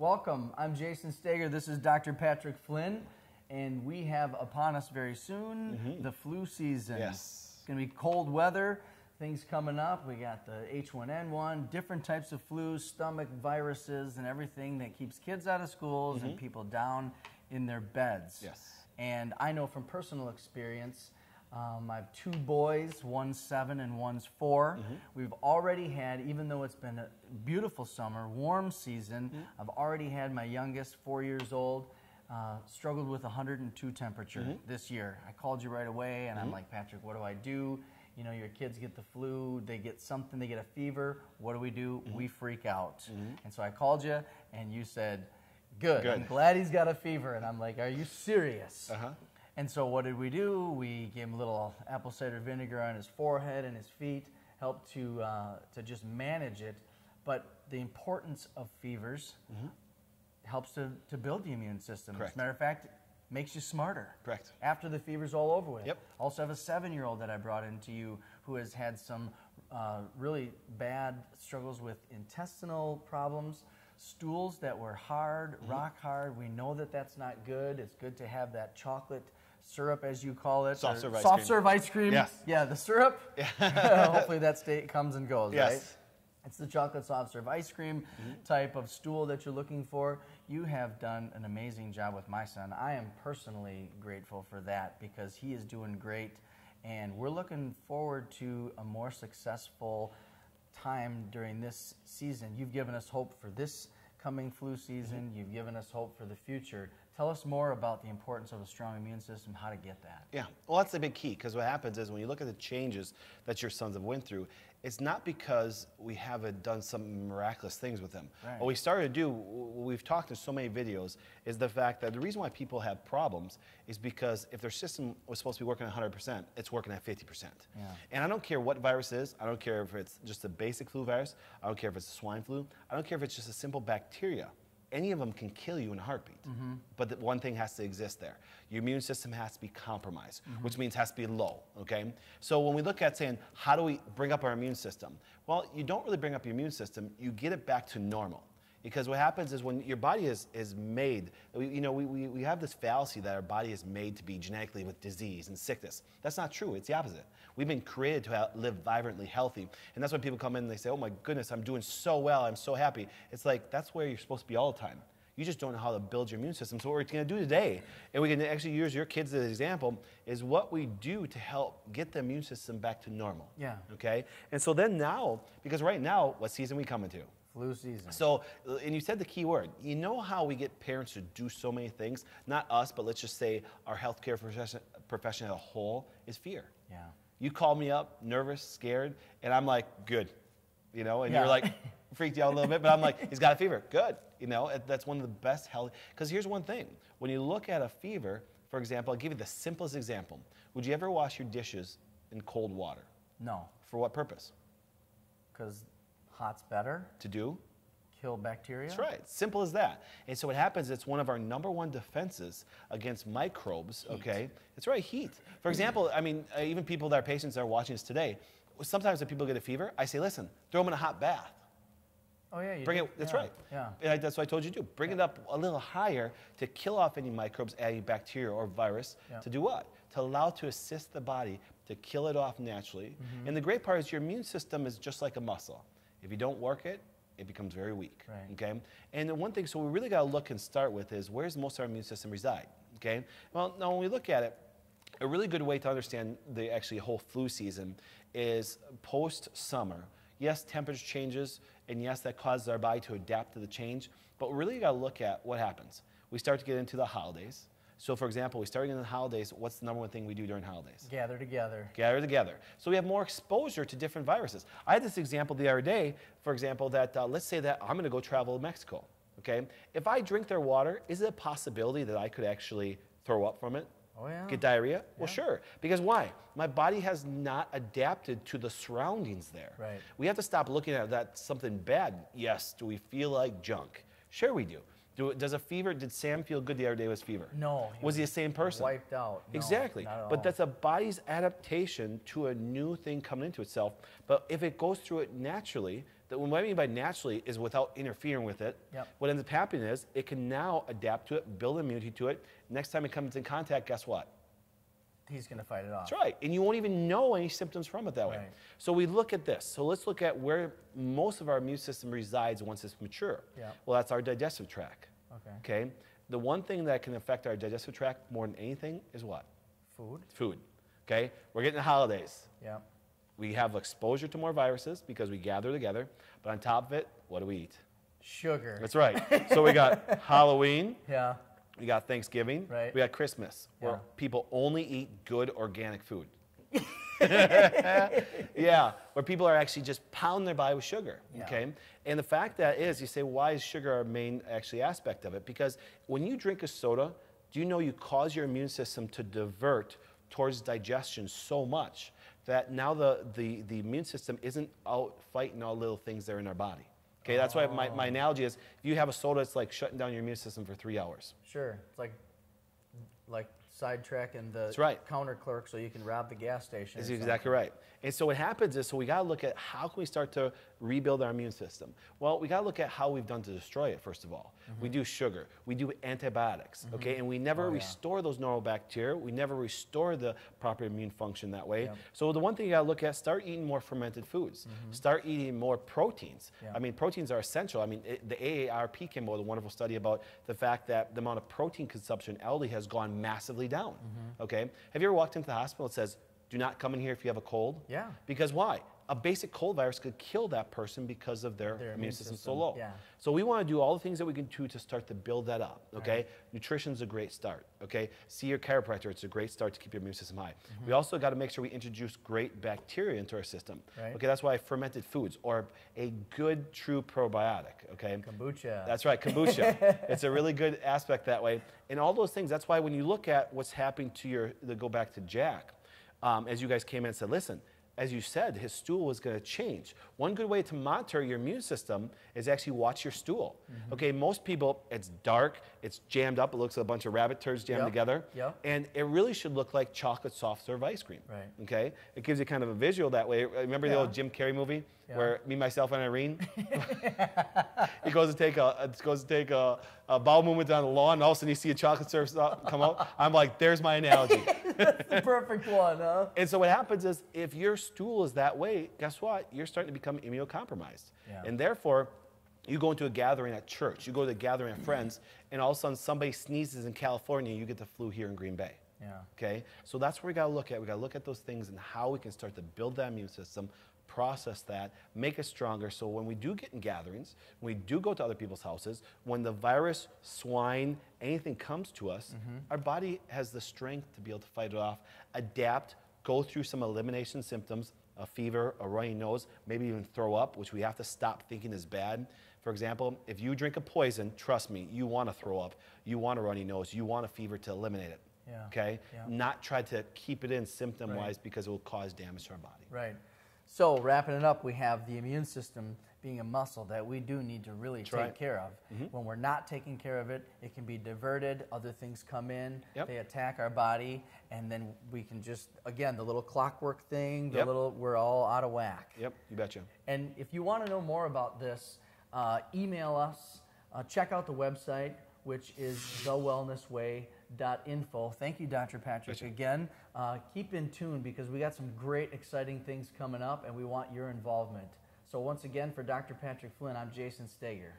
Welcome. I'm Jason Stager. This is Dr. Patrick Flynn, and we have upon us very soon mm-hmm. the flu season. Yes. It's going to be cold weather, things coming up. We got the H1N1, different types of flus, stomach viruses, and everything that keeps kids out of schools and mm-hmm. people down in their beds. Yes. And I know from personal experience, um, I have two boys, one's seven and one's 4 We've already had, even though it's been a beautiful summer, warm season, I've already had my youngest, four years old, uh, struggled with 102 temperature this year. I called you right away and I'm like, Patrick, what do I do? You know, your kids get the flu, they get something, they get a fever. What do we do? We freak out. And so I called you and you said, Good. Good. I'm glad he's got a fever. And I'm like, Are you serious? Uh-huh. And so what did we do? We gave him a little apple cider vinegar on his forehead and his feet, helped to uh, to just manage it. But the importance of fevers helps to, to build the immune system. As a matter of fact, makes you smarter. Correct. After the fever's all over with. Yep. Also have a seven-year-old that I brought into you who has had some uh, really bad struggles with intestinal problems, stools that were hard, Mm-hmm. rock hard. We know that that's not good. It's good to have that chocolate syrup, as you call it. Soft serve ice soft cream. serve ice cream. Yes. Yeah, the syrup. Hopefully that state comes and goes, Yes. right? It's the chocolate soft serve ice cream type of stool that you're looking for. You have done an amazing job with my son. I am personally grateful for that because he is doing great, and we're looking forward to a more successful time during this season. You've given us hope for this coming flu season. Mm-hmm. You've given us hope for the future. Tell us more about the importance of a strong immune system, how to get that. Yeah, well, that's the big key because what happens is when you look at the changes that your sons have went through, it's not because we haven't done some miraculous things with them. Right. What we started to do, what we've talked in so many videos, is the fact that the reason why people have problems is because if their system was supposed to be working at 100%, it's working at 50%. Yeah. And I don't care what virus is. I don't care if it's just a basic flu virus. I don't care if it's a swine flu. I don't care if it's just a simple bacteria. Any of them can kill you in a heartbeat. Mm-hmm. But the one thing has to exist there. Your immune system has to be compromised, mm-hmm. which means has to be low, okay? So when we look at saying, how do we bring up our immune system? Well, you don't really bring up your immune system, you get it back to normal. Because what happens is when your body is, is made, we, you know, we, we, we have this fallacy that our body is made to be genetically with disease and sickness. That's not true. It's the opposite. We've been created to live vibrantly healthy. And that's when people come in and they say, oh my goodness, I'm doing so well. I'm so happy. It's like, that's where you're supposed to be all the time. You just don't know how to build your immune system. So what we're going to do today, and we can actually use your kids as an example, is what we do to help get the immune system back to normal. Yeah. Okay? And so then now, because right now, what season we come into? Flu season. So, uh, and you said the key word. You know how we get parents to do so many things? Not us, but let's just say our healthcare profession, profession as a whole is fear. yeah. You call me up, nervous, scared, and I'm like, good. You know, and Yeah. you're like, freaked you out a little bit, but I'm like, he's got a fever. Good. You know, that's one of the best health. Because here's one thing when you look at a fever, for example, I'll give you the simplest example. Would you ever wash your dishes in cold water? No, For what purpose? because hot's better. To do Kill bacteria. That's right. Simple as that. And so what happens, it's one of our number one defenses against microbes, okay? It's right, heat. For example, I mean, uh, even people that are patients that are watching us today, sometimes when people get a fever, I say, listen, throw them in a hot bath. Oh yeah, you Bring it, that's Yeah, right. Yeah. That's what I told you to do. Bring it up a little higher to kill off any microbes, any bacteria or virus. Yeah. To do what? To allow to assist the body to kill it off naturally. Mm-hmm. And the great part is your immune system is just like a muscle. If you don't work it, it becomes very weak. Right. Okay. And the one thing, so we really got to look and start with is where's most of our immune system reside? Okay. Well, now when we look at it, a really good way to understand the actually whole flu season is post summer. Yes, temperature changes, and yes, that causes our body to adapt to the change. But we really got to look at what happens. We start to get into the holidays. So, for example, we start getting into the holidays. What's the number one thing we do during holidays? Gather together. gather together. So we have more exposure to different viruses. I had this example the other day, for example, that uh, let's say that I'm going to go travel to Mexico. Okay, if I drink their water, is it a possibility that I could actually throw up from it? Oh, yeah. Get diarrhea? Yeah. Well, sure. Because why? My body has not adapted to the surroundings there. Right. We have to stop looking at that something bad. Yes. Do we feel like junk? Sure, we do. Do does a fever? Did Sam feel good the other day with fever? No, he Was he the same person? Wiped out. No, exactly. not at all. But that's a body's adaptation to a new thing coming into itself. But if it goes through it naturally, that what I mean by naturally is without interfering with it. Yep. What ends up happening is it can now adapt to it, build immunity to it. Next time it comes in contact, guess what? He's going to fight it off. That's right. And you won't even know any symptoms from it that way. Right. So we look at this. So let's look at where most of our immune system resides once it's mature. Yeah. Well, that's our digestive tract. Okay. Okay. The one thing that can affect our digestive tract more than anything is what? Food. Food. Okay. We're getting the holidays. Yeah. We have exposure to more viruses because we gather together. But on top of it, what do we eat? Sugar. That's right. so we got Halloween, Yeah. we got Thanksgiving, Right. we got Christmas, where Yeah. people only eat good organic food. yeah, where people are actually just pounding their body with sugar. Yeah. Okay, and the fact that is, you say, why is sugar our main actually aspect of it? Because when you drink a soda, do you know you cause your immune system to divert towards digestion so much that now the, the, the immune system isn't out fighting all little things that are in our body. Okay, that's why my, my oh. analogy is if you have a soda, it's like shutting down your immune system for three hours. Sure. It's like like sidetracking the That's right. counter clerk so you can rob the gas station. That's exactly right. And so what happens is, so we got to look at how can we start to rebuild our immune system. Well, we got to look at how we've done to destroy it. First of all, we mm-hmm. do sugar, we do antibiotics, mm-hmm. okay, and we never Oh, yeah. restore those normal bacteria. We never restore the proper immune function that way. Yep. So the one thing you got to look at: start eating more fermented foods. Mm-hmm. Start eating more proteins. Yeah. I mean, proteins are essential. I mean, it, the AARP came out with a wonderful study about the fact that the amount of protein consumption in elderly has gone massively down. Okay, have you ever walked into the hospital and it says, "Do not come in here if you have a cold"? Yeah. Because why? A basic cold virus could kill that person because of their, Their immune, immune system, system, so low. yeah. So we want to do all the things that we can do to start to build that up. Okay. Nutrition's a great start. Okay. See your chiropractor. It's a great start to keep your immune system high. Mm-hmm. We also got to make sure we introduce great bacteria into our system. Right. Okay. That's why fermented foods or a good true probiotic. Okay. Kombucha. That's right, kombucha. it's a really good aspect that way. And all those things, that's why when you look at what's happening to your, to go back to Jack, um, as you guys came in and said, listen, as you said, his stool was going to change. One good way to monitor your immune system is actually watch your stool. Mm-hmm. Okay, most people, it's dark, it's jammed up, it looks like a bunch of rabbit turds jammed Yep, together. yep. And it really should look like chocolate soft serve ice cream. Right. Okay? It gives you kind of a visual that way. Remember the Yeah. old Jim Carrey movie Yeah. where me, myself, and Irene? he goes to take a uh, goes to take a, a bowel movement down the lawn, and all of a sudden you see a chocolate serve come out. I'm like, there's my analogy. The perfect one, huh? and so what happens is, if your stool is that way, guess what? You're starting to become immunocompromised, Yeah. and therefore. You go into a gathering at church, you go to a gathering of friends, and all of a sudden somebody sneezes in California, you get the flu here in Green Bay. Yeah. Okay, so that's what we got to look at. We got to look at those things and how we can start to build that immune system, process that, make us stronger. So when we do get in gatherings, when we do go to other people's houses, when the virus, swine, anything comes to us, mm-hmm. our body has the strength to be able to fight it off, adapt, go through some elimination symptoms, a fever, a runny nose, maybe even throw up, which we have to stop thinking is bad. For example, if you drink a poison, trust me, you want to throw up, you want a runny nose, you want a fever to eliminate it. Yeah. Okay? Yeah. Not try to keep it in symptom wise Right. because it will cause damage to our body. Right. So wrapping it up, we have the immune system being a muscle that we do need to really take right. Care of. When we're not taking care of it, it can be diverted. Other things come in, Yep. they attack our body, and then we can just again the little clockwork thing, the Yep. little we're all out of whack. Yep, you betcha. And if you want to know more about this, uh, email us. Uh, check out the website, which is thewellnessway.info. Thank you, Dr. Patrick, Gotcha. again. Uh, keep in tune because we got some great, exciting things coming up, and we want your involvement. So once again, for Dr. Patrick Flynn, I'm Jason Steger.